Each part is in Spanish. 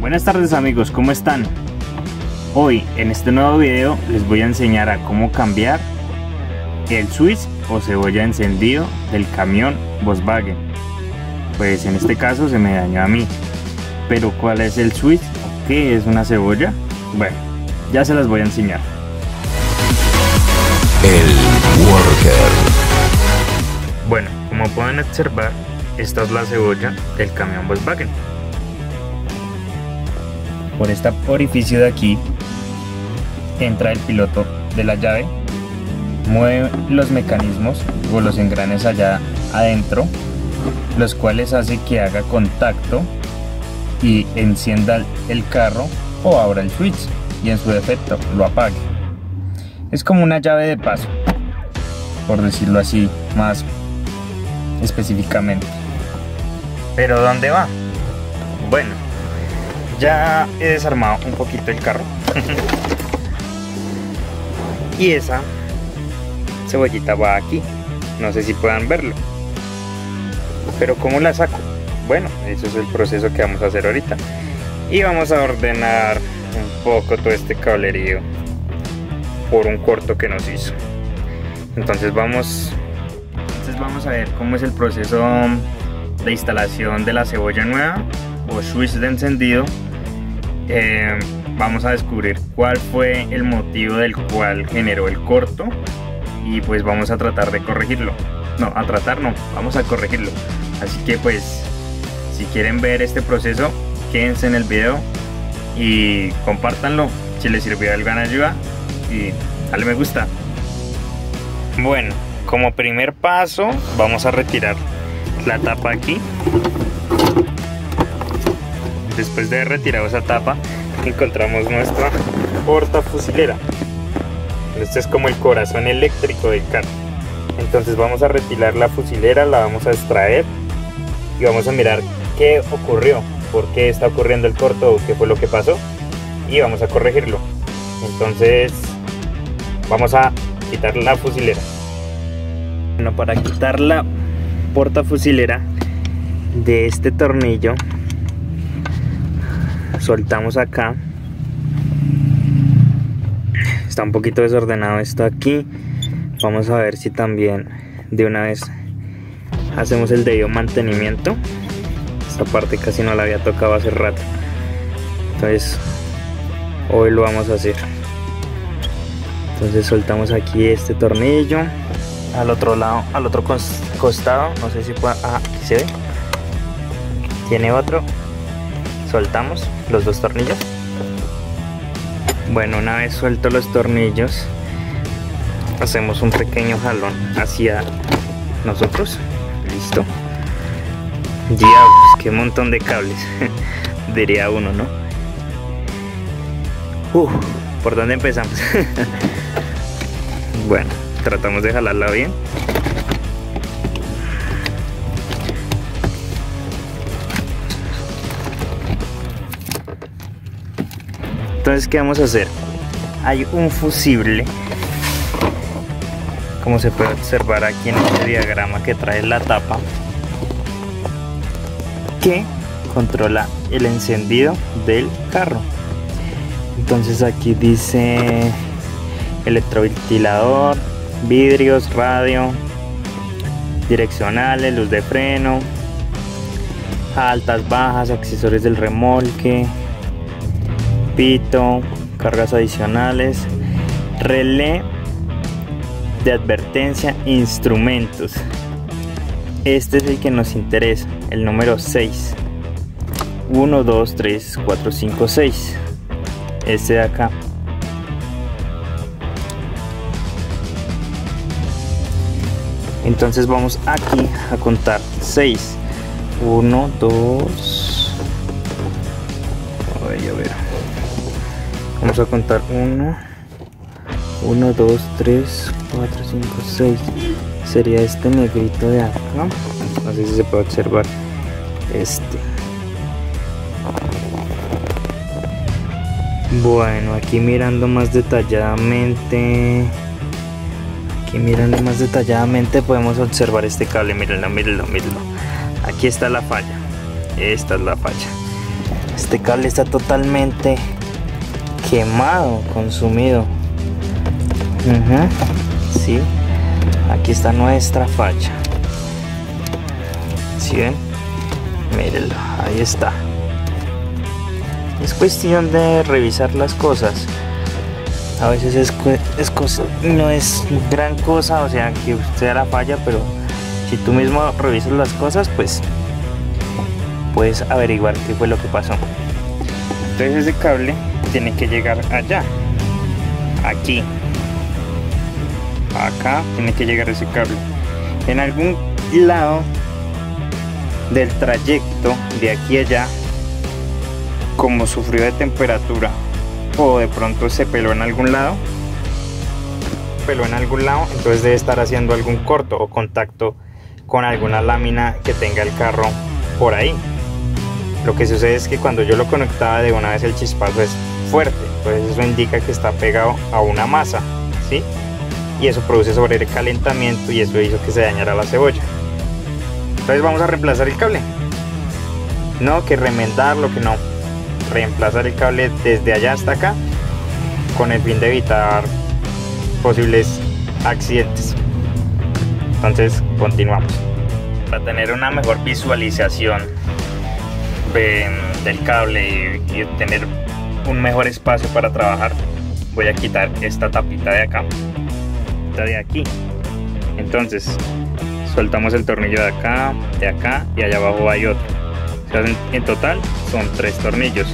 Buenas tardes amigos, ¿cómo están? Hoy en este nuevo video les voy a enseñar a cómo cambiar el switch o cebolla encendido del camión Volkswagen. Pues en este caso se me dañó a mí. Pero ¿cuál es el switch? ¿Qué es una cebolla? Bueno, ya se las voy a enseñar. El Worker. Bueno, como pueden observar, esta es la cebolla del camión Volkswagen. Por este orificio de aquí entra el piloto de la llave, mueve los mecanismos o los engranes allá adentro, los cuales hace que haga contacto y encienda el carro o abra el switch y en su defecto lo apague. Es como una llave de paso, por decirlo así más específicamente. ¿Pero dónde va? Bueno, ya he desarmado un poquito el carro. y esa cebollita va aquí. No sé si puedan verlo. Pero ¿cómo la saco? Bueno, eso es el proceso que vamos a hacer ahorita. Y vamos a ordenar un poco todo este cablerío por un corto que nos hizo. Entonces vamos, entonces vamos a ver cómo es el proceso de instalación de la cebolla nueva o switch de encendido eh, vamos a descubrir cuál fue el motivo del cual generó el corto y pues vamos a tratar de corregirlo. No, a tratar no, vamos a corregirlo. Así que pues si quieren ver este proceso quédense en el video y compártanlo. Si les sirvió de ayuda y dale me gusta. Bueno como primer paso vamos a retirar la tapa aquí después de haber retirado esa tapa encontramos nuestra porta fusilera este es como el corazón eléctrico del carro. Entonces vamos a retirar la fusilera la vamos a extraer y vamos a mirar qué ocurrió por qué está ocurriendo el corto qué fue lo que pasó y vamos a corregirlo. Entonces vamos a quitar la fusilera. Bueno para quitar la porta fusilera de este tornillo soltamos acá. Está un poquito desordenado esto aquí. Vamos a ver si también de una vez hacemos el debido mantenimiento. Esta parte casi no la había tocado hace rato. Entonces hoy lo vamos a hacer. Entonces soltamos aquí este tornillo. Al otro lado al otro costado. No sé si pueda ah, aquí se ve. Tiene otro soltamos los dos tornillos. Bueno una vez suelto los tornillos hacemos un pequeño jalón hacia nosotros. Listo. Diablos qué montón de cables diría uno no Uf, por dónde empezamos bueno tratamos de jalarla bien entonces qué vamos a hacer hay un fusible. Como se puede observar aquí en este diagrama que trae la tapa. Que controla el encendido del carro. Entonces aquí dice electroventilador vidrios, radio, direccionales, luz de freno, altas, bajas, accesorios del remolque, pito, cargas adicionales, relé de advertencia, instrumentos. Este es el que nos interesa, el número 6. 1, 2, 3, 4, 5, 6. Este de acá. entonces vamos aquí a contar 6 1 2 a ver. Vamos a contar 1 1 2 3 4 5 6 sería este negrito de acá. No sé si se puede observar. Este. Bueno aquí mirando más detalladamente. Aquí mirando más detalladamente podemos observar este cable. Mírenlo mírenlo mírenlo. Aquí está la falla. Esta es la falla Este cable está totalmente quemado, consumido. Sí, aquí está nuestra facha. ¿Sí ven? Mírenlo, ahí está. Es cuestión de revisar las cosas. A veces no es gran cosa, o sea, que sea la falla, pero si tú mismo revisas las cosas, pues puedes averiguar qué fue lo que pasó. Entonces ese cable tiene que llegar allá, aquí, acá tiene que llegar ese cable. En algún lado del trayecto de aquí allá, como sufrió de temperatura o de pronto se peló en algún lado, peló en algún lado, entonces debe estar haciendo algún corto o contacto con alguna lámina que tenga el carro por ahí. Lo que sucede es que cuando yo lo conectaba de una vez el chispazo es fuerte, entonces eso indica que está pegado a una masa, ¿sí? Y eso produce sobrecalentamiento y eso hizo que se dañara la cebolla. Entonces vamos a reemplazar el cable. No que remendarlo, que no. Reemplazar el cable desde allá hasta acá con el fin de evitar posibles accidentes. Entonces continuamos. Para tener una mejor visualización de- del cable y, tener un mejor espacio para trabajar, voy a quitar esta tapita de acá, de aquí. Entonces soltamos el tornillo de acá, de acá y allá abajo hay otro. En total son tres tornillos.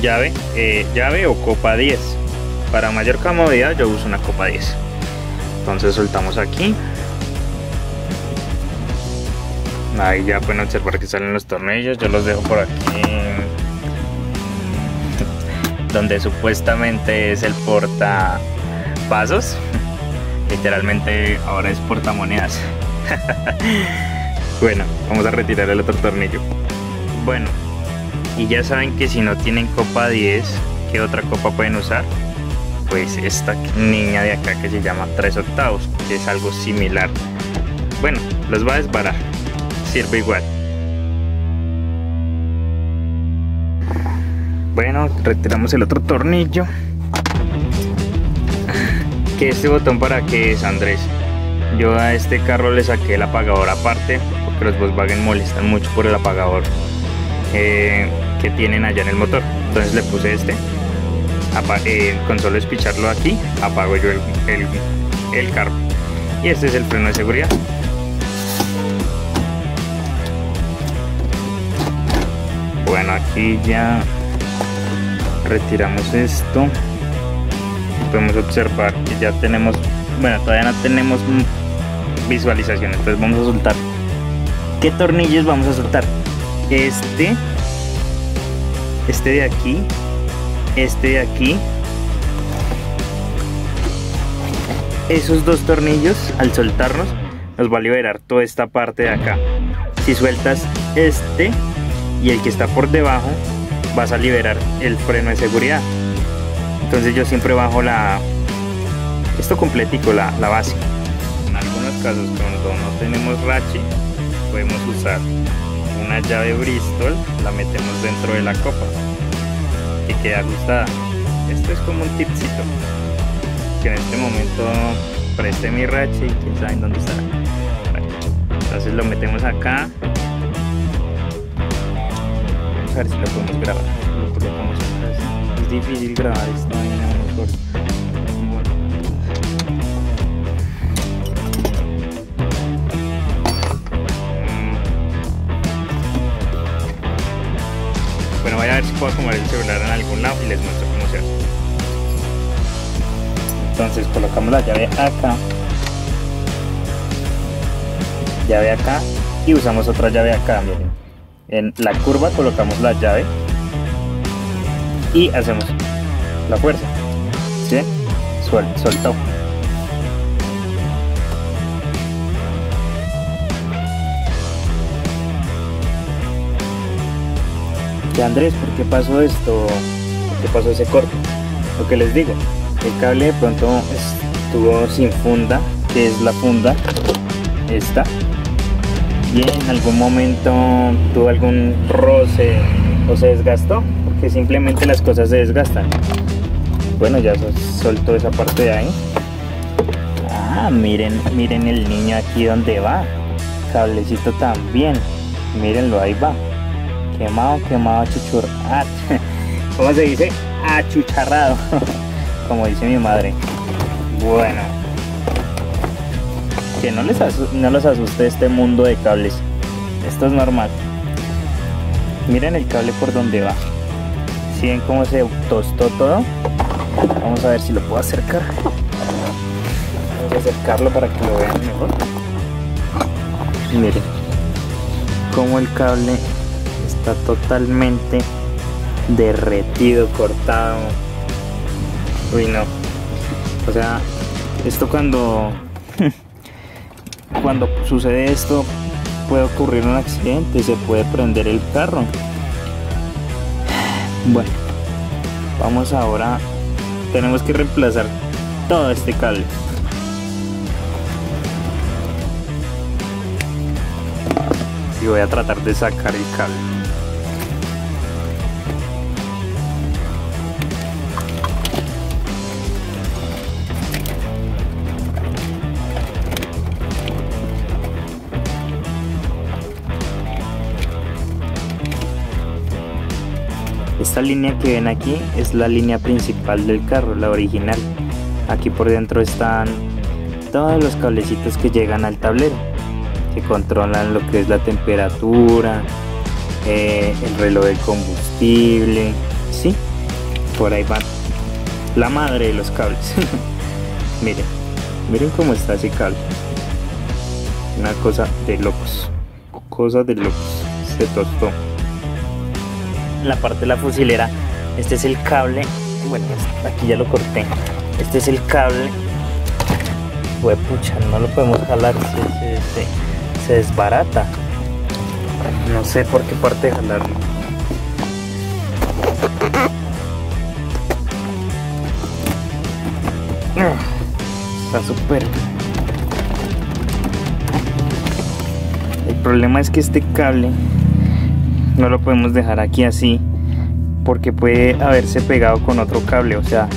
Llave, eh, llave o copa 10. Para mayor comodidad yo uso una copa 10. Entonces soltamos aquí. Ahí ya pueden observar que salen los tornillos. Yo los dejo por aquí. Donde supuestamente es el porta pasos. Literalmente ahora es portamonedas. bueno, vamos a retirar el otro tornillo. Bueno, y ya saben que si no tienen copa 10, ¿qué otra copa pueden usar? Pues esta niña de acá que se llama 3 octavos, que es algo similar. Bueno, los va a desbarar, sirve igual. Bueno, retiramos el otro tornillo. ¿Que este botón para qué es, Andrés? Yo a este carro le saqué el apagador aparte, porque los Volkswagen molestan mucho por el apagador eh, que tienen allá en el motor. Entonces le puse este. Eh, con solo espicharlo aquí, apago yo el, el carro. Y este es el freno de seguridad. Bueno, aquí ya retiramos esto. Podemos observar que ya tenemos, bueno, todavía no tenemos visualización, entonces vamos a soltar. ¿Qué tornillos vamos a soltar? Este, este de aquí, este de aquí. Esos dos tornillos, al soltarnos, nos va a liberar toda esta parte de acá. Si sueltas este y el que está por debajo, vas a liberar el freno de seguridad. Entonces yo siempre bajo la esto completico, la, la base. En algunos casos cuando no tenemos rachi, podemos usar una llave Bristol, la metemos dentro de la copa y queda ajustada. Esto es como un tipcito que en este momento preste mi rache y quién sabe en dónde estará. Entonces lo metemos acá. A ver si lo podemos grabar. Lo colocamos. Es difícil grabar esto vaina mejor. Bueno, voy a ver si puedo acomodar el celular en algún lado y les muestro cómo se hace. Entonces colocamos la llave acá, llave acá y usamos otra llave acá, miren. En la curva colocamos la llave y hacemos la fuerza. ¿Sí? Suel, suelto. ¿Qué Andrés? ¿Por qué pasó esto? ¿Por qué pasó ese corte? Lo que les digo, el cable de pronto estuvo sin funda, que es la funda esta, y en algún momento tuvo algún roce o se desgastó que simplemente las cosas se desgastan. Bueno, ya soltó esa parte de ahí. Ah, miren, miren el niño aquí donde va. Cablecito también. Mírenlo, ahí va. Quemado, quemado, chuchur. Ah, ¿Cómo se dice? Achucharrado. Como dice mi madre. Bueno. Que no les, no los asuste este mundo de cables. Esto es normal. Miren el cable por donde va. ¿Sí ven cómo se tostó todo? Vamos a ver si lo puedo acercar. Vamos a acercarlo para que lo vean mejor. Miren cómo el cable está totalmente derretido, cortado. Uy, no. O sea, esto cuando cuando sucede esto puede ocurrir un accidente, se puede prender el carro. Bueno, vamos ahora, tenemos que reemplazar todo este cable. Y voy a tratar de sacar el cable. Esta línea que ven aquí es la línea principal del carro, la original. Aquí por dentro están todos los cablecitos que llegan al tablero, que controlan lo que es la temperatura, eh, el reloj de combustible, sí, por ahí van. La madre de los cables. miren, miren cómo está ese cable. Una cosa de locos, cosa de locos, se tostó la parte de la fusilera. Este es el cable. Bueno, aquí ya lo corté. Este es el cable. Pues pucha, no lo podemos jalar. Se, desbarata. No sé por qué parte jalarlo. Está súper. El problema es que este cable no lo podemos dejar aquí así porque puede haberse pegado con otro cable o sea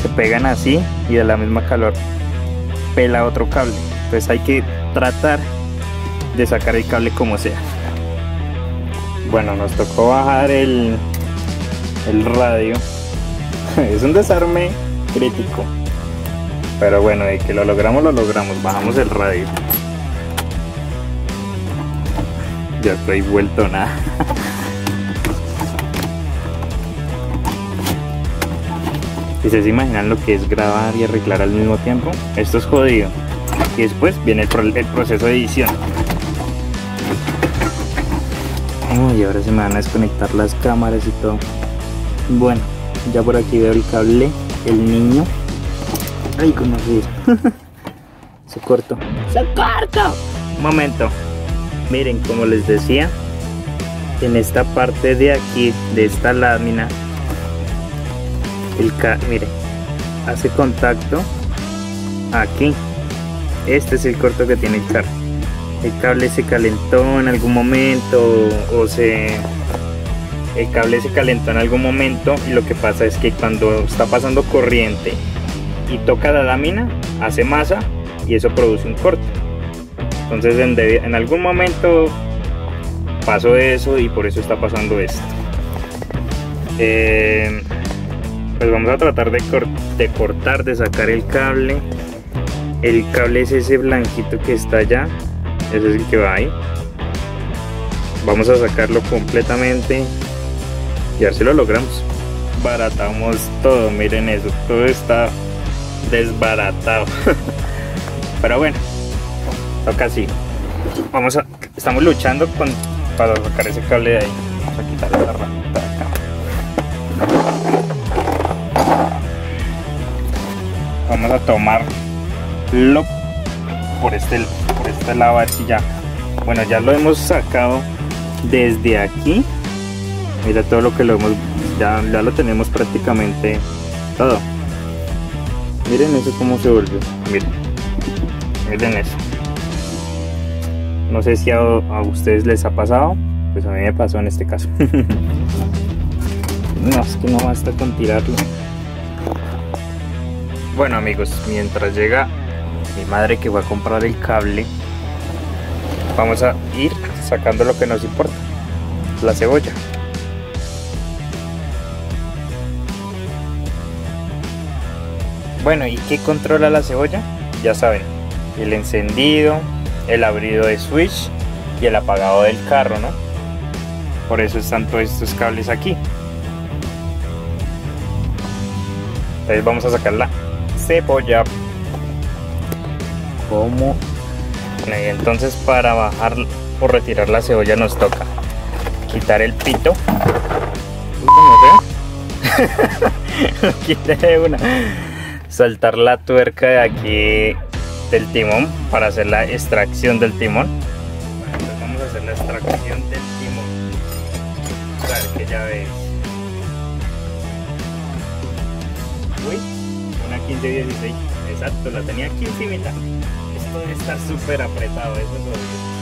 se pegan así y de la misma calor pela otro cable. Entonces hay que tratar de sacar el cable como sea. Bueno nos tocó bajar el el radio. Es un desarme crítico. Pero bueno de que lo logramos lo logramos. Bajamos el radio ya estoy vuelto nada Si se imaginan lo que es grabar y arreglar al mismo tiempo, esto es jodido. Y después viene el, el proceso de edición. Uy, ahora se me van a desconectar las cámaras y todo. Bueno, ya por aquí veo el cable, el niño. Ay, cómo se Se cortó. Se cortó. Un momento. Miren, como les decía, en esta parte de aquí, de esta lámina, el mire hace contacto aquí. Este es el corto que tiene el carro. El cable se calentó en algún momento o se el cable se calentó en algún momento y lo que pasa es que cuando está pasando corriente y toca la lámina hace masa y eso produce un corte entonces en, algún momento pasó eso y por eso está pasando esto eh, pues vamos a tratar de, de cortar, de sacar el cable. El cable es ese blanquito que está allá. Ese es el que va ahí. Vamos a sacarlo completamente y a ver si lo logramos. Baratamos todo, miren eso, todo está desbaratado. Pero bueno, toca así. Vamos a, estamos luchando con, para sacar ese cable de ahí. Vamos a quitar la ramita de acá. vamos a tomarlo por este, por este lado a ver si ya bueno ya lo hemos sacado desde aquí mira todo lo que lo hemos ya, ya lo tenemos prácticamente todo miren eso cómo se volvió miren miren eso no sé si a, ustedes les ha pasado pues a mí me pasó en este caso No, es que no basta con tirarlo. Bueno amigos, mientras llega mi madre que va a comprar el cable, vamos a ir sacando lo que nos importa, la cebolla. Bueno, ¿y qué controla la cebolla? Ya saben, el encendido, el abrido de switch y el apagado del carro, ¿no? Por eso están todos estos cables aquí. Entonces vamos a sacar la cebolla. Y entonces para bajar o retirar la cebolla nos toca quitar el pito. Uy, no Quité una. Saltar la tuerca de aquí del timón para hacer la extracción del timón. Entonces vamos a hacer la extracción del timón. Claro que ya ves. Uy, una 1516. Exacto, la tenía aquí encima. Esto debe estar súper apretado, eso es obvio.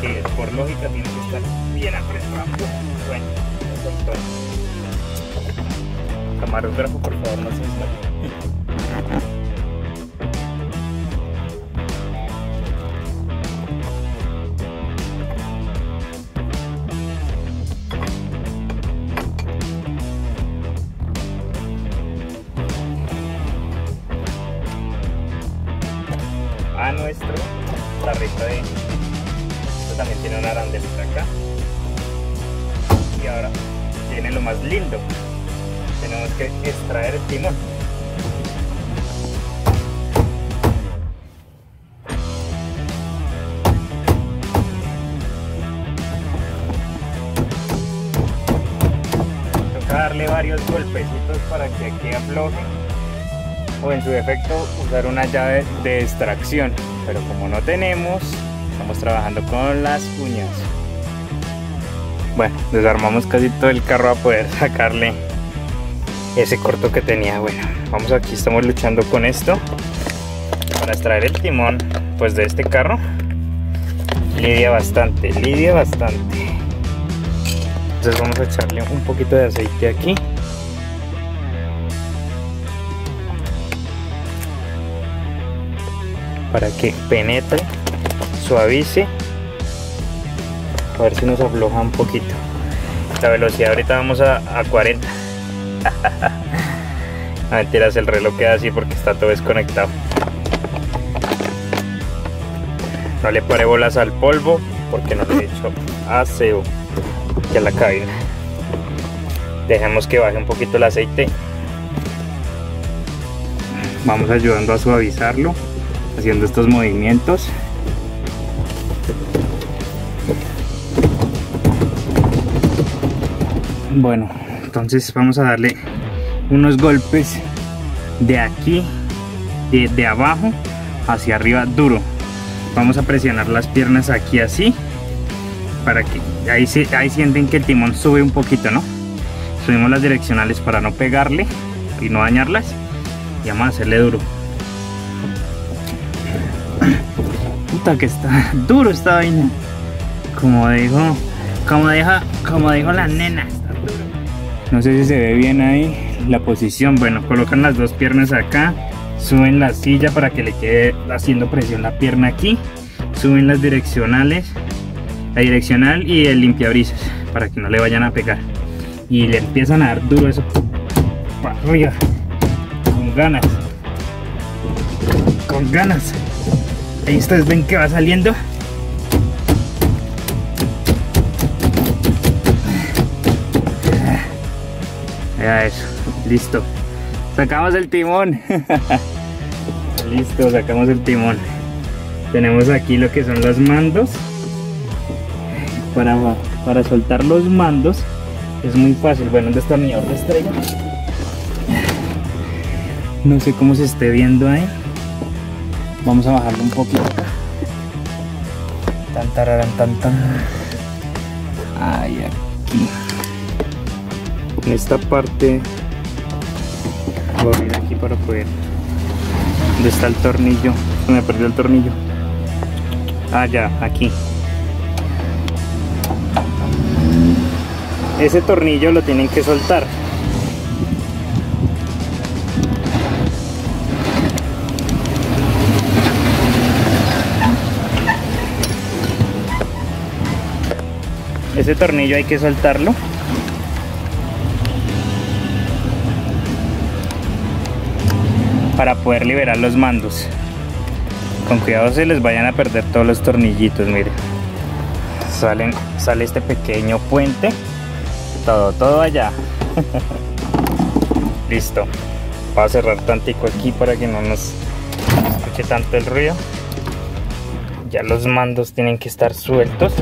Que, por lógica, tiene que estar bien apretado. Bueno, eso es todo. Camarógrafo, por favor, no se lindo. Tenemos que extraer el timón. Toca darle varios golpecitos para que aquí afloje. O en su defecto usar una llave de extracción. Pero como no tenemos estamos trabajando con las uñas bueno desarmamos casi todo el carro a poder sacarle ese corto que tenía bueno vamos aquí estamos luchando con esto para extraer el timón pues de este carro. Lidia bastante lidia bastante. Entonces vamos a echarle un poquito de aceite aquí. Para que penetre, suavice. A ver si nos afloja un poquito. La velocidad ahorita vamos a, a 40. a mentiras, el reloj queda así porque está todo desconectado. No le pare bolas al polvo porque no le he hecho aseo que a la cabina. Dejemos que baje un poquito el aceite. Vamos ayudando a suavizarlo haciendo estos movimientos bueno entonces vamos a darle unos golpes de aquí de, abajo hacia arriba duro vamos a presionar las piernas aquí así para que ahí, se, ahí sienten que el timón sube un poquito no subimos las direccionales para no pegarle y no dañarlas y vamos a hacerle duro puta que está duro esta vaina. Como dijo, como deja, como dijo la nena. No sé si se ve bien ahí la posición. Bueno, colocan las dos piernas acá, suben la silla para que le quede haciendo presión la pierna aquí, suben las direccionales, la direccional y el limpiabrisas para que no le vayan a pegar. Y le empiezan a dar duro eso para arriba, con ganas, con ganas. Ahí ustedes ven que va saliendo. Ya eso, listo. Sacamos el timón. listo, sacamos el timón. Tenemos aquí lo que son los mandos. Para, para soltar los mandos es muy fácil. Bueno, un destornillador de estrella. No sé cómo se esté viendo ahí. Vamos a bajarlo un poquito acá. Tan tararán, tan tan. Ahí aquí. Esta parte voy a abrir aquí para poder. ¿Dónde está el tornillo? Me perdió el tornillo. Ah, ya, aquí. ese tornillo lo tienen que soltar ese tornillo hay que soltarlo para poder liberar los mandos. Con cuidado se les vayan a perder todos los tornillitos miren salen sale este pequeño puente. Todo todo allá. Listo. Voy a cerrar tantico aquí para que no nos escuche tanto el ruido. Ya los mandos tienen que estar sueltos.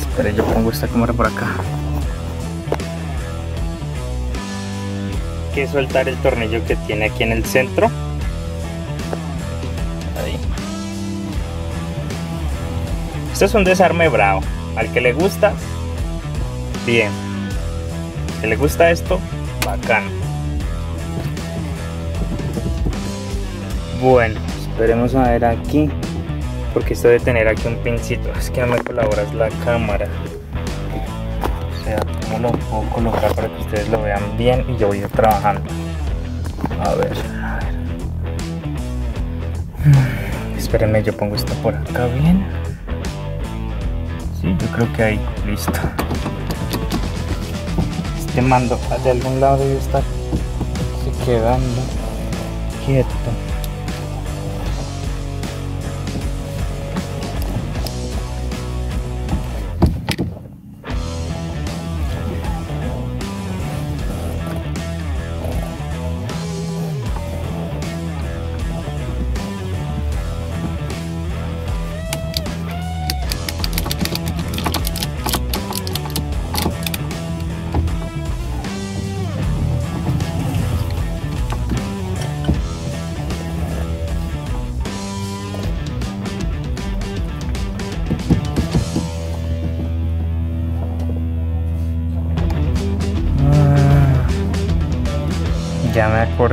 Espera, yo pongo esta cámara por acá. Que soltar el tornillo que tiene aquí en el centro. Ahí. Esto es un desarme bravo. Al que le gusta, bien. Al que le gusta esto, bacán. Bueno, esperemos a ver aquí porque esto de tener aquí un pincito es que no me colaboras la cámara cómo lo puedo colocar para que ustedes lo vean bien y yo voy a ir trabajando. A ver. A ver espérenme yo pongo esto por acá bien. Sí yo creo que ahí listo. Este mando de algún lado debe estar se quedando quieto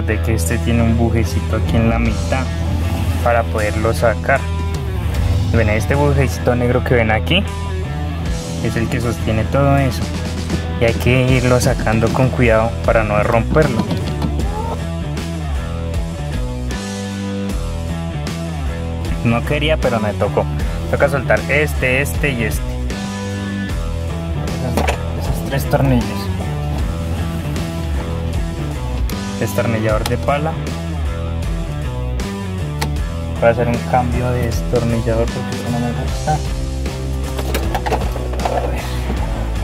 acordé que este tiene un bujecito aquí en la mitad para poderlo sacar. Ven este bujecito negro que ven aquí es el que sostiene todo eso. Y hay que irlo sacando con cuidado para no romperlo. No quería pero me tocó. Toca soltar este este y este. Esos tres tornillos destornillador de pala. Voy a hacer un cambio de destornillador porque no me gusta.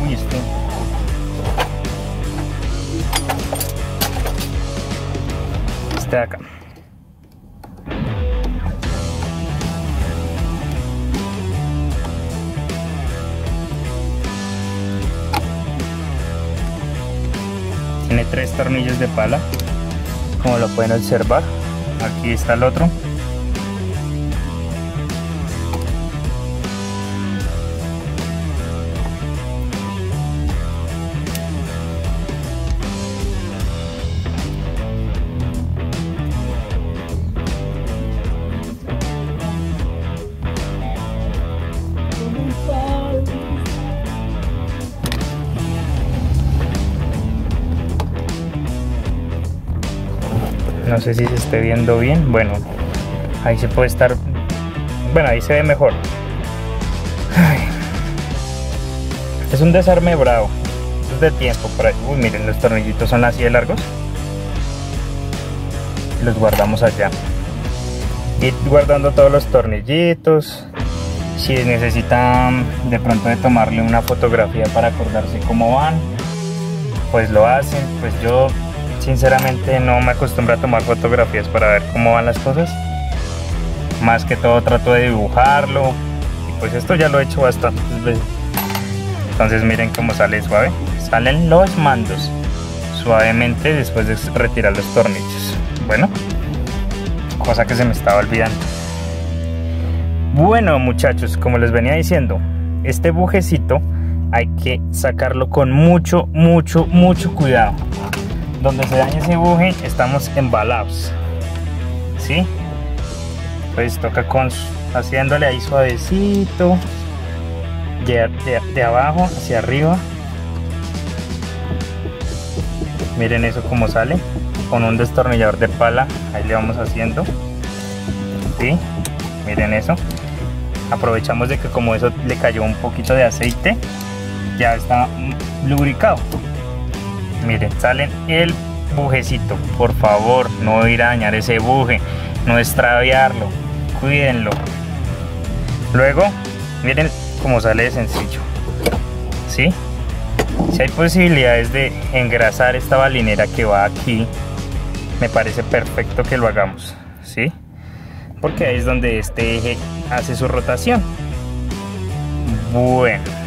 Uy tornillos de pala como lo pueden observar. Aquí está el otro no sé si se esté viendo bien. Bueno ahí se puede estar bueno ahí se ve mejor. Es un desarme bravo. Es de tiempo por ahí. Uy miren los tornillitos son así de largos. Y los guardamos allá. Ir guardando todos los tornillitos. Si necesitan de pronto de tomarle una fotografía para acordarse cómo van pues lo hacen. Pues yo sinceramente no me acostumbro a tomar fotografías para ver cómo van las cosas. Más que todo trato de dibujarlo. Y pues esto ya lo he hecho bastante veces. Entonces miren cómo sale suave. Salen los mandos suavemente después de retirar los tornillos. Bueno, cosa que se me estaba olvidando. Bueno muchachos, como les venía diciendo, este bujecito hay que sacarlo con mucho, mucho, mucho cuidado donde se daña ese buje estamos embalados. ¿sí? pues toca con haciéndole ahí suavecito de, de, de abajo hacia arriba. Miren eso como sale con un destornillador de pala ahí le vamos haciendo. ¿sí? miren eso. Aprovechamos de que como eso le cayó un poquito de aceite ya está lubricado miren salen el bujecito. Por favor no ir a dañar ese buje. No extraviarlo. Cuídenlo. Luego miren cómo sale de sencillo. ¿sí? si hay posibilidades de engrasar esta balinera que va aquí me parece perfecto que lo hagamos. ¿sí? porque ahí es donde este eje hace su rotación. Bueno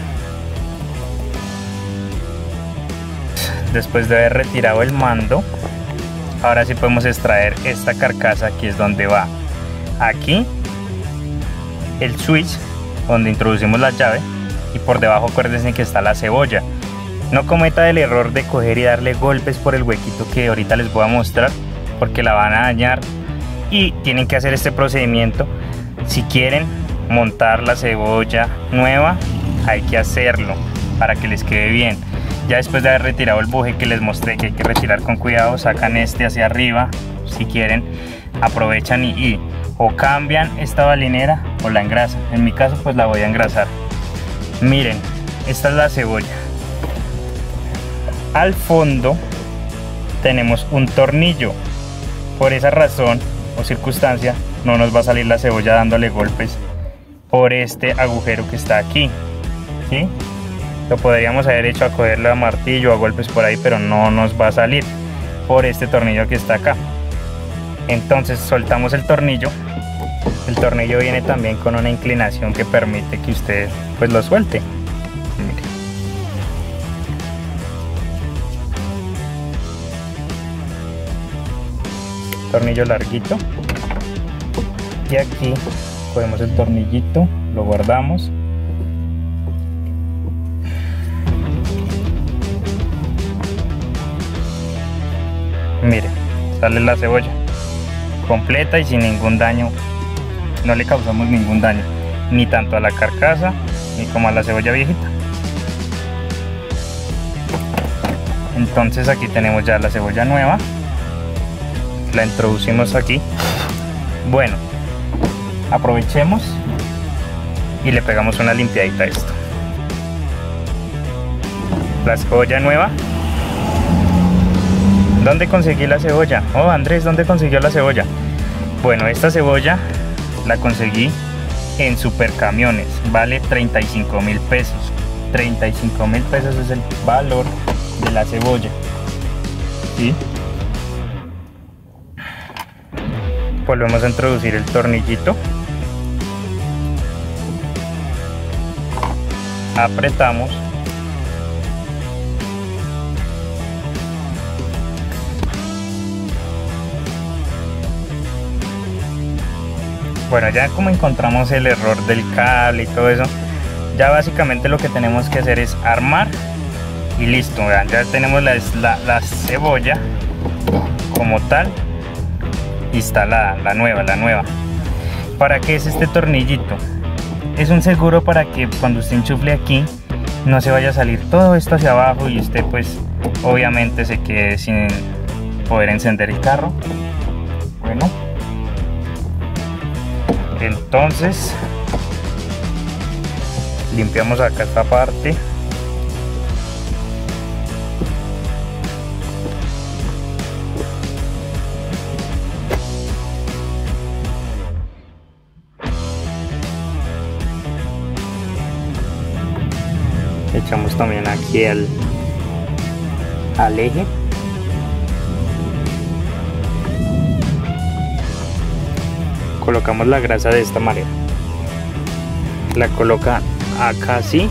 después de haber retirado el mando ahora sí podemos extraer esta carcasa aquí es donde va. Aquí el switch donde introducimos la llave y por debajo acuérdense que está la cebolla. No cometa el error de coger y darle golpes por el huequito que ahorita les voy a mostrar porque la van a dañar. Y tienen que hacer este procedimiento. Si quieren montar la cebolla nueva hay que hacerlo para que les quede bien ya después de haber retirado el buje que les mostré que hay que retirar con cuidado sacan este hacia arriba si quieren aprovechan y, o cambian esta balinera o la engrasan. En mi caso pues la voy a engrasar. Miren esta es la cebolla. Al fondo tenemos un tornillo. Por esa razón o circunstancia no nos va a salir la cebolla dándole golpes por este agujero que está aquí ¿sí? Lo podríamos haber hecho a cogerlo a martillo, a golpes por ahí, pero no nos va a salir por este tornillo que está acá. Entonces soltamos el tornillo. El tornillo viene también con una inclinación que permite que usted pues lo suelte. Tornillo larguito. Y aquí cogemos el tornillito, lo guardamos mire sale la cebolla completa y sin ningún daño. No le causamos ningún daño ni tanto a la carcasa ni como a la cebolla viejita. Entonces aquí tenemos ya la cebolla nueva. La introducimos aquí. Bueno aprovechemos y le pegamos una limpiadita a esto. La cebolla nueva ¿Dónde conseguí la cebolla? Oh, Andrés, ¿dónde consiguió la cebolla? Bueno, esta cebolla la conseguí en Supercamiones. Vale 35 mil pesos. 35 mil pesos es el valor de la cebolla. ¿Sí? Volvemos a introducir el tornillito. Apretamos bueno ya como encontramos el error del cable y todo eso ya básicamente lo que tenemos que hacer es armar y listo ya tenemos la, la, cebolla como tal instalada la nueva la nueva. Para qué es este tornillito es un seguro para que cuando usted enchufle aquí no se vaya a salir todo esto hacia abajo y usted pues obviamente se quede sin poder encender el carro. Bueno entonces limpiamos acá esta parte. Echamos también aquí al, al eje colocamos la grasa de esta manera. La coloca acá así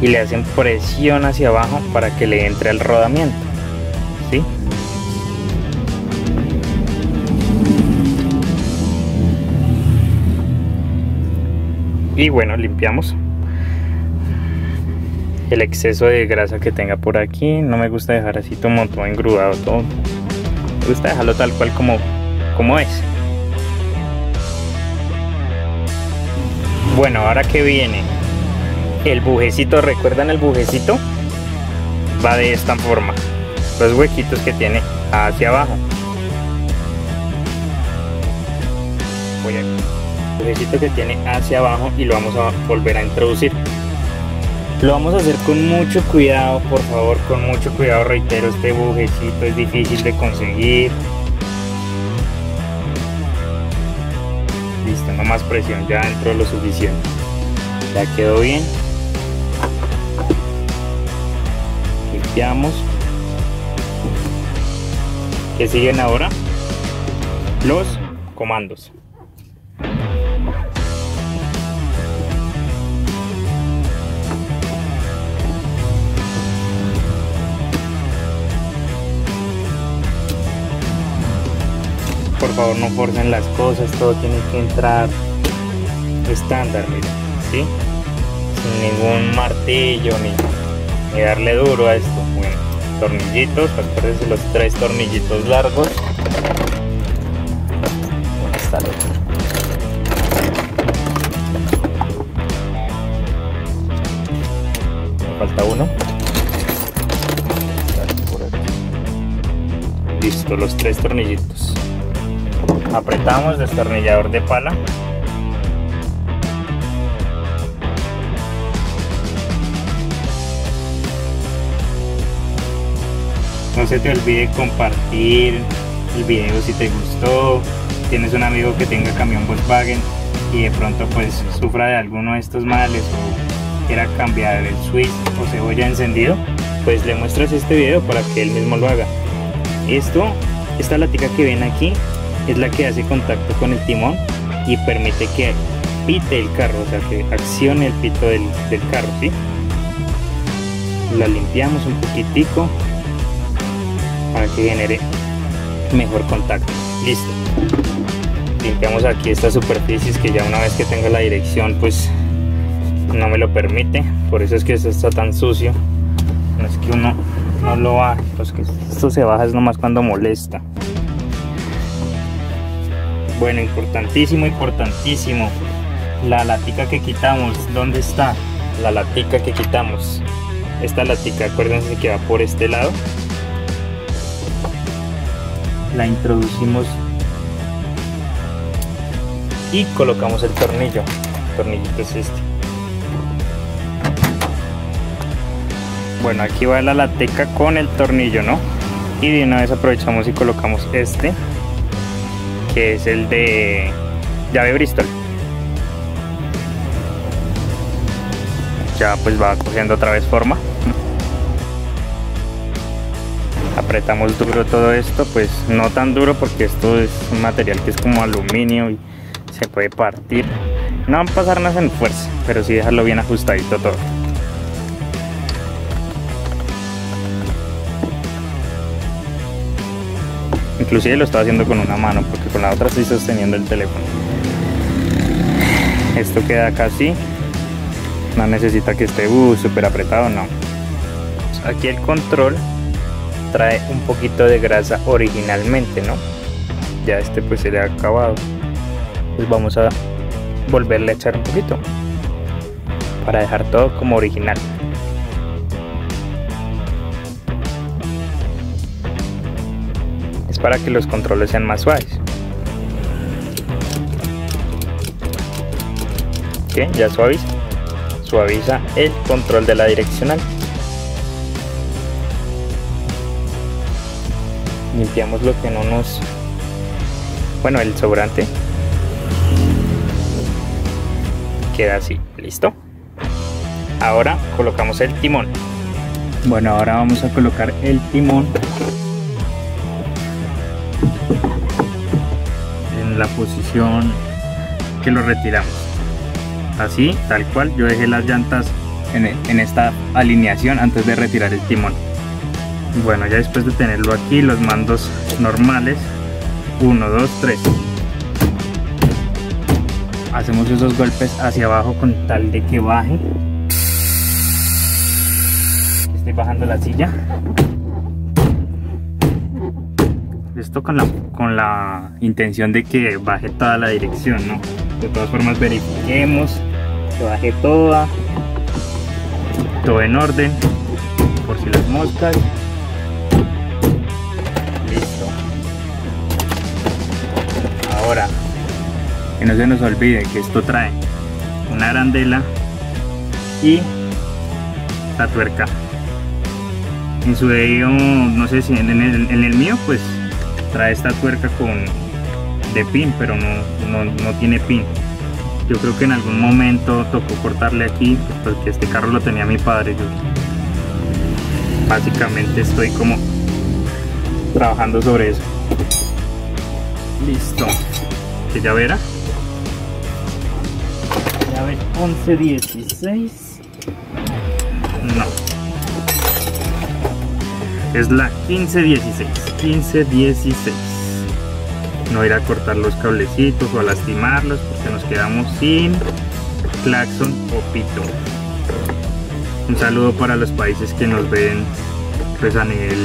y le hacen presión hacia abajo para que le entre al rodamiento ¿sí? y bueno limpiamos el exceso de grasa que tenga por aquí. No me gusta dejar así todo, todo engrudado todo. Me gusta dejarlo tal cual como, como es Bueno, ahora que viene el bujecito, ¿recuerdan el bujecito? Va de esta forma. los huequitos que tiene hacia abajo. Voy a el huequito que tiene hacia abajo y lo vamos a volver a introducir. Lo vamos a hacer con mucho cuidado, por favor, con mucho cuidado, reitero, este bujecito es difícil de conseguir. No más presión, ya entró lo suficiente. Ya quedó bien. Limpiamos. ¿Qué siguen ahora? Los comandos. Favor no forcen las cosas, todo tiene que entrar estándar, mira, ¿sí? Sin ningún martillo ni, ni darle duro a esto. Bueno, tornillitos, acuérdense los tres tornillitos largos. ¿Dónde está el? Me falta uno. Listo, los tres tornillitos apretamos destornillador de pala. No se te olvide compartir el video si te gustó. Tienes un amigo que tenga camión Volkswagen y de pronto pues sufra de alguno de estos males o quiera cambiar el switch o cebolla encendido pues le muestras este video para que él mismo lo haga. Esto esta latica que ven aquí es la que hace contacto con el timón y permite que pite el carro, o sea que accione el pito del, carro, ¿sí? La limpiamos un poquitico para que genere mejor contacto. Listo. Limpiamos aquí estas superficies que ya una vez que tenga la dirección pues no me lo permite. Por eso es que esto está tan sucio. No es que uno no lo haga, pues que esto se baja es nomás cuando molesta. Bueno, importantísimo, importantísimo. La latica que quitamos, ¿dónde está? La latica que quitamos. Esta latica, acuérdense que va por este lado. La introducimos y colocamos el tornillo. El tornillito es este. Bueno, aquí va la lateca con el tornillo, ¿no? Y de una vez aprovechamos y colocamos este que es el de llave Bristol. Ya pues va cogiendo otra vez forma. Apretamos duro todo esto, pues no tan duro porque esto es un material que es como aluminio y se puede partir. No van a pasar nada en fuerza, pero sí dejarlo bien ajustadito todo. Inclusive lo estaba haciendo con una mano porque con la otra estoy sosteniendo el teléfono. Esto queda casi. No necesita que esté uh, súper apretado, no. Aquí el control trae un poquito de grasa originalmente, ¿no? Ya este pues se le ha acabado. Pues vamos a volverle a echar un poquito para dejar todo como original. Para que los controles sean más suaves. Ok, ya suaviza. Suaviza el control de la direccional. Limpiamos lo que no nos... Bueno, el sobrante. Queda así, listo. Ahora colocamos el timón. Bueno, ahora vamos a colocar el timón la posición que lo retiramos. Así tal cual yo dejé las llantas en, esta alineación antes de retirar el timón. Bueno ya después de tenerlo aquí los mandos normales. 1 2 3 hacemos esos golpes hacia abajo con tal de que baje. Estoy bajando la silla esto con la, con la intención de que baje toda la dirección, ¿no? De todas formas verifiquemos que baje toda, todo en orden, por si las moscas. Listo. Ahora, que no se nos olvide que esto trae una arandela y la tuerca en su dedo, no sé si en el, en el mío, pues trae esta tuerca con de pin pero no, no, no tiene pin. Yo creo que en algún momento tocó cortarle aquí porque este carro lo tenía mi padre. Yo básicamente estoy como trabajando sobre eso. Listo. Que llavera llave 11 16 no. Es la 15 16 15 16 no ir a cortar los cablecitos o a lastimarlos porque nos quedamos sin claxon o pito un saludo para los países que nos ven pues a nivel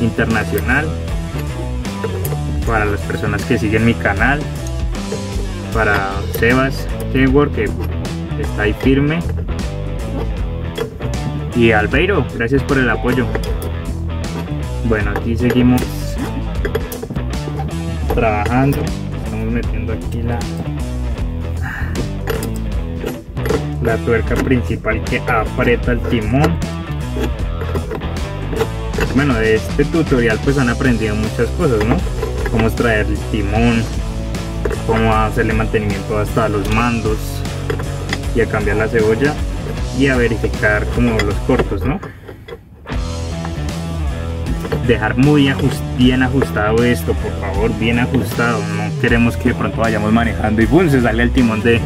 internacional. Para las personas que siguen mi canal. Para Sebas Kenworth que está ahí firme. Y Albeiro gracias por el apoyo bueno aquí seguimos trabajando. Estamos metiendo aquí la la tuerca principal que aprieta el timón. Bueno de este tutorial pues han aprendido muchas cosas no cómo extraer el timón cómo hacerle mantenimiento hasta los mandos y a cambiar la cebolla y a verificar como los cortos no dejar muy bien ajustado esto, por favor, bien ajustado. No queremos que de pronto vayamos manejando y se sale el timón de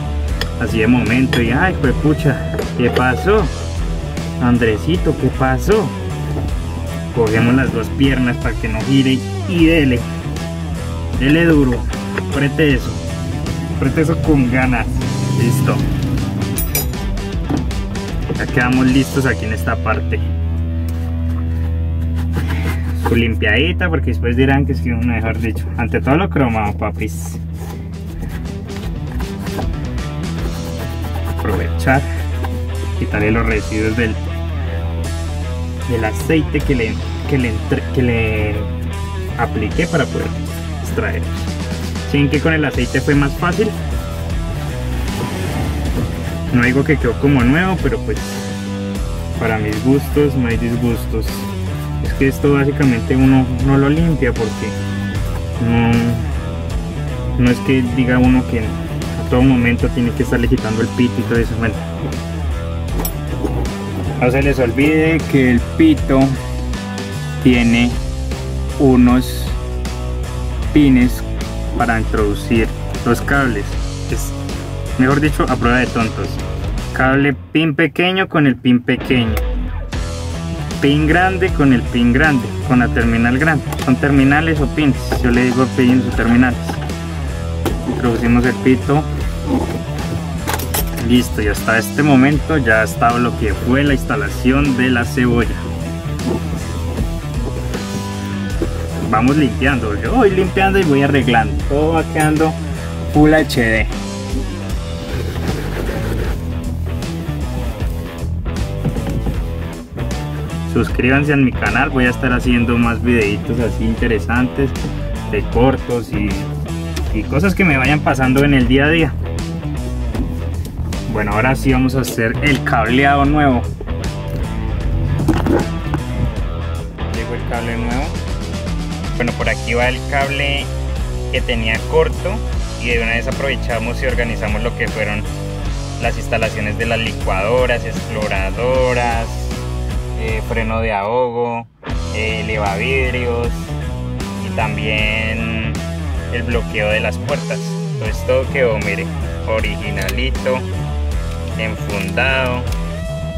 así de momento y ¡ay, pues pucha! ¿Qué pasó? Andresito, ¿qué pasó? Cogemos las dos piernas para que no gire y dele. Dele duro. Apriete eso. Apriete eso con ganas. Listo. Ya quedamos listos aquí en esta parte su limpiadita porque después dirán que es que uno mejor dicho ante todo lo cromado papis. Aprovechar quitarle los residuos del del aceite que le que le, que le apliqué para poder extraer. Sin que con el aceite fue más fácil. No digo que quedó como nuevo pero pues para mis gustos no hay disgustos que esto básicamente uno no lo limpia porque no, no es que diga uno que a todo momento tiene que estarle quitando el pito y todo eso no se les olvide que el pito tiene unos pines para introducir los cables. Es mejor dicho a prueba de tontos. Cable pin pequeño con el pin pequeño pin grande con el pin grande, con la terminal grande. Son terminales o pins, yo le digo pins o terminales. Introducimos el pito. Listo, y hasta este momento ya está lo que fue la instalación de la cebolla. Vamos limpiando, yo voy limpiando y voy arreglando. Todo va quedando Full HD. Suscríbanse a mi canal voy a estar haciendo más videitos así interesantes de cortos y, cosas que me vayan pasando en el día a día. Bueno ahora sí vamos a hacer el cableado nuevo. Llegó el cable nuevo. Bueno por aquí va el cable que tenía corto y de una vez aprovechamos y organizamos lo que fueron las instalaciones de las licuadoras, exploradoras, eh, freno de ahogo, eh, elevavidrios y también el bloqueo de las puertas. Todo esto quedó, mire, originalito, enfundado,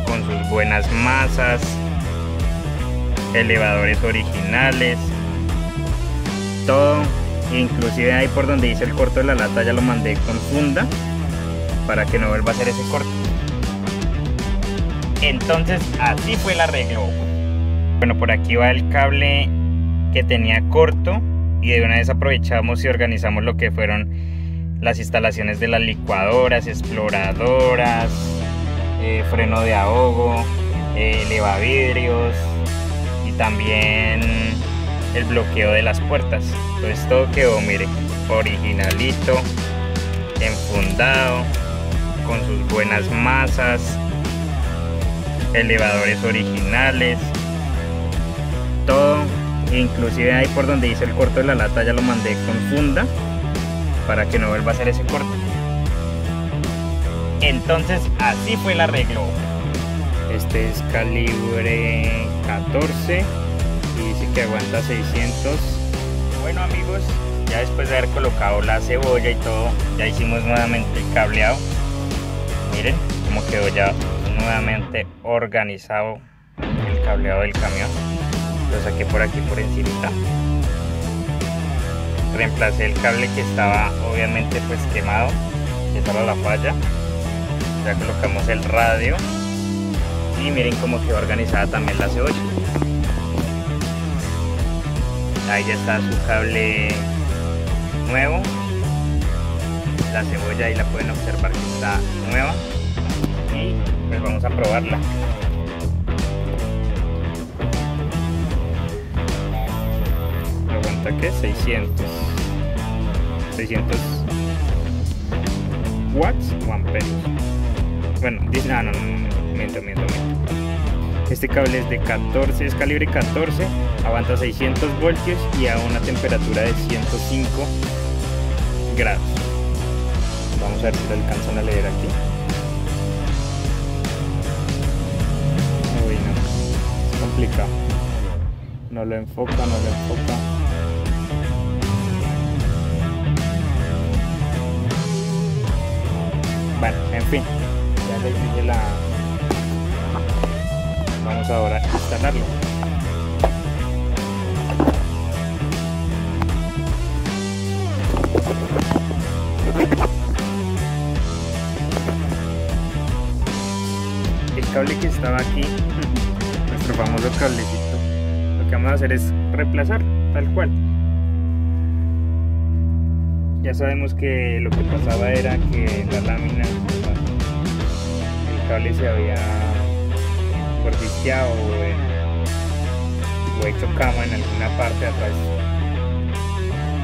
con sus buenas masas, elevadores originales, todo, inclusive ahí por donde dice el corto de la lata ya lo mandé con funda para que no vuelva a hacer ese corte. Entonces así fue el arreglo. Bueno, por aquí va el cable que tenía corto y de una vez aprovechamos y organizamos lo que fueron las instalaciones de las licuadoras, exploradoras, eh, freno de ahogo, eh, elevavidrios y también el bloqueo de las puertas. Todo esto quedó, mire, originalito, enfundado, con sus buenas masas, elevadores originales, todo, inclusive ahí por donde hice el corto de la lata ya lo mandé con funda para que no vuelva a hacer ese corte. Entonces así fue el arreglo. Este es calibre 14 y dice que aguanta 600. Bueno amigos, ya después de haber colocado la cebolla y todo, ya hicimos nuevamente el cableado. Miren cómo quedó ya nuevamente organizado el cableado del camión. Lo saqué por aquí por encima. Reemplacé el cable que estaba obviamente pues quemado, que estaba la falla. Ya colocamos el radio y miren cómo quedó organizada también la cebolla. Ahí ya está su cable nuevo. La cebolla ahí la pueden observar que está nueva. Pues vamos a probarla. Aguanta que 600. 600 watts o amperios. Bueno, dice, ah, no, no, miento, miento, miento. Este cable es de 14, es calibre 14, aguanta 600 voltios y a una temperatura de 105 grados. Vamos a ver si lo alcanzan a leer aquí. No, lo enfoca, no lo enfoca. Bueno, en fin, ya les dije la, vamos ahora a instalarlo. El cable que estaba aquí famoso cablecito. Lo que vamos a hacer es reemplazar tal cual. Ya sabemos que lo que pasaba era que la lámina el cable se había cordiciado o, en, o hecho cama en alguna parte atrás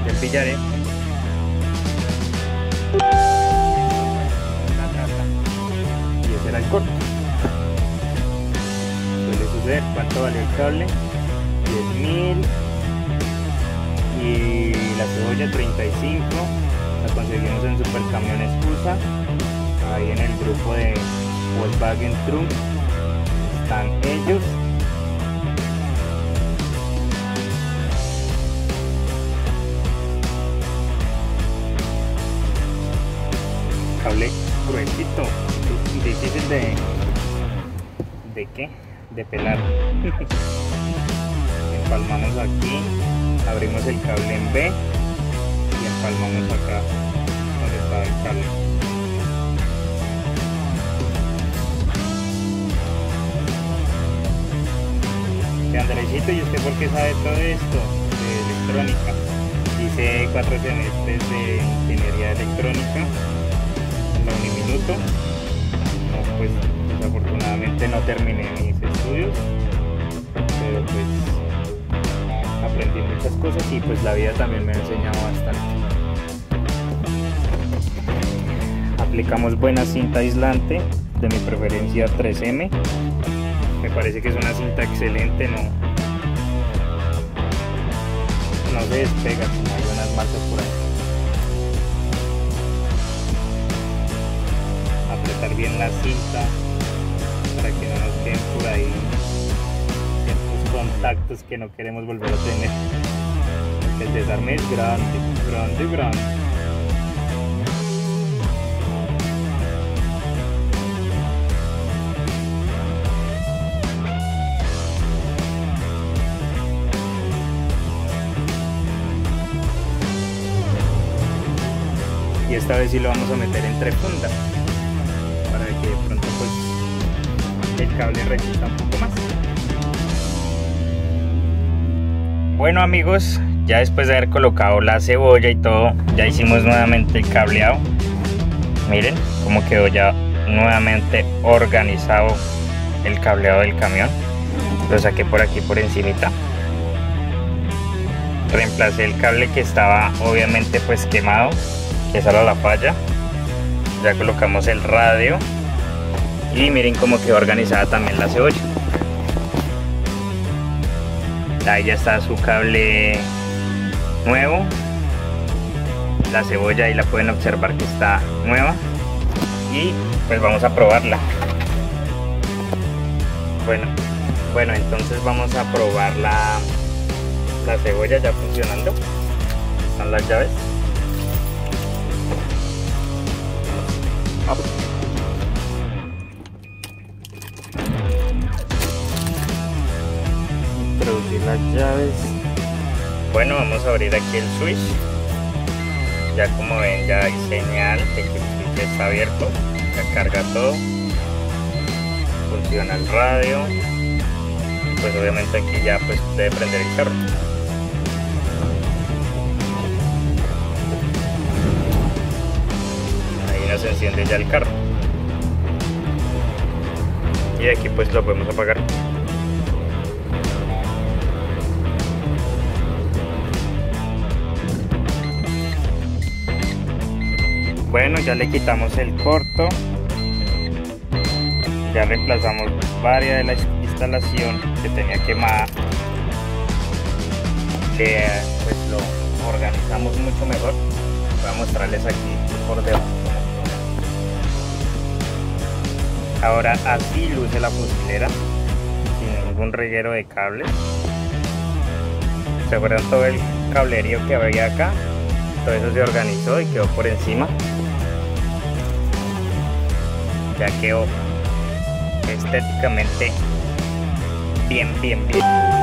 del billaré cuánto vale el cable 10.000 y la cebolla 35 la conseguimos en Supercamiones USA ahí en el grupo de Volkswagen Trunk están ellos de pelar empalmamos aquí abrimos el cable en B y empalmamos acá donde estaba el cable de Andresito, ¿y usted por qué sabe todo esto de electrónica? Hice cuatro semestres de ingeniería electrónica en la Uniminuto. Pues desafortunadamente no terminé mis pero pues aprendí muchas cosas y pues la vida también me ha enseñado bastante. Aplicamos buena cinta aislante, de mi preferencia 3M, me parece que es una cinta excelente, no, no se despega como hay buenas marcas por ahí. Apretar bien la cinta ahí ciertos contactos que no queremos volver a tener. El desarme es grande, grande, grande. y esta vez sí lo vamos a meter entre fundas cable resista un poco más. Bueno amigos ya después de haber colocado la cebolla y todo ya hicimos nuevamente el cableado. Miren cómo quedó ya nuevamente organizado el cableado del camión. Lo saqué por aquí por encimita. Reemplacé el cable que estaba obviamente pues quemado esa era la falla. Ya colocamos el radio. Y miren cómo quedó organizada también la cebolla. Ahí ya está su cable nuevo. La cebolla ahí la pueden observar que está nueva. Y pues vamos a probarla. Bueno, bueno, entonces vamos a probar la, la cebolla ya funcionando. Están las llaves. Las llaves. Bueno, vamos a abrir aquí el switch. Ya como ven ya hay señal de que el switch está abierto. Ya carga todo. Funciona el radio. Pues obviamente aquí ya pues debe prender el carro. Ahí nos enciende ya el carro. Y aquí pues lo podemos apagar. Bueno, ya le quitamos el corto. Ya reemplazamos varias de la instalación que tenía quemada. Que pues lo organizamos mucho mejor. Voy a mostrarles aquí por debajo. Ahora así luce la fusilera sin ningún reguero de cables. ¿Se acuerdan todo el cablerío que había acá? Todo eso se organizó y quedó por encima. Ya quedó estéticamente bien, bien, bien.